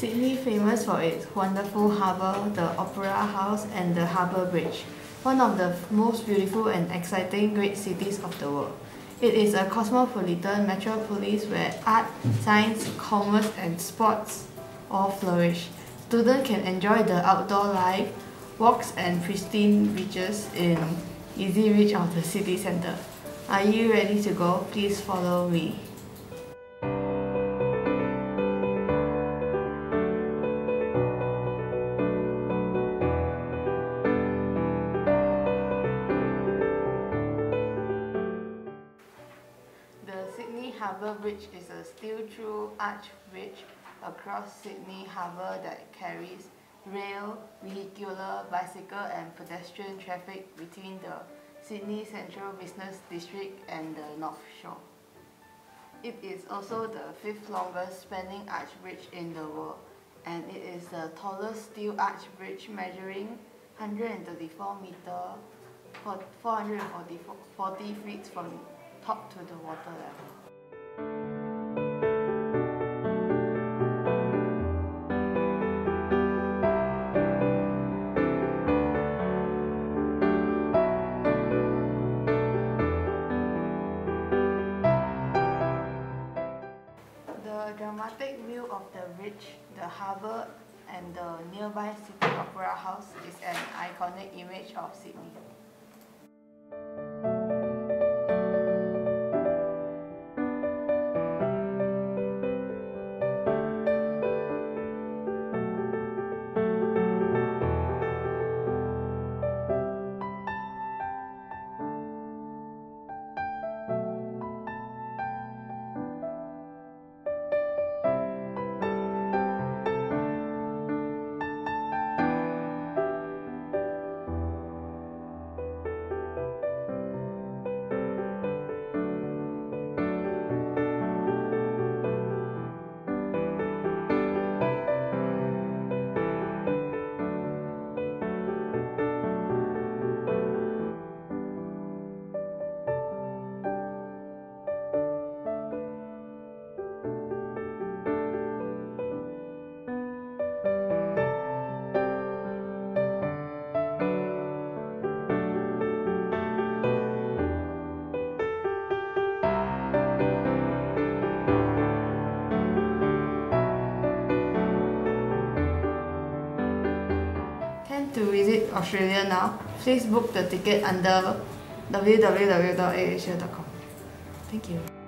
Sydney famous for its wonderful harbour, the Opera House and the Harbour Bridge, one of the most beautiful and exciting great cities of the world. It is a cosmopolitan metropolis where art, science, commerce and sports all flourish. Students can enjoy the outdoor life, walks and pristine beaches in easy reach of the city centre. Are you ready to go? Please follow me. The Sydney Harbour Bridge is a steel-through arch bridge across Sydney Harbour that carries rail, vehicular, bicycle and pedestrian traffic between the Sydney Central Business District and the North Shore. It is also the fifth longest spanning arch bridge in the world and it is the tallest steel arch bridge measuring 134 meter, 440 feet from top to the water level. The dramatic view of the bridge, the harbour and the nearby City Opera House is an iconic image of Sydney. To visit Australia now? Please book the ticket under www.aasia.com. Thank you.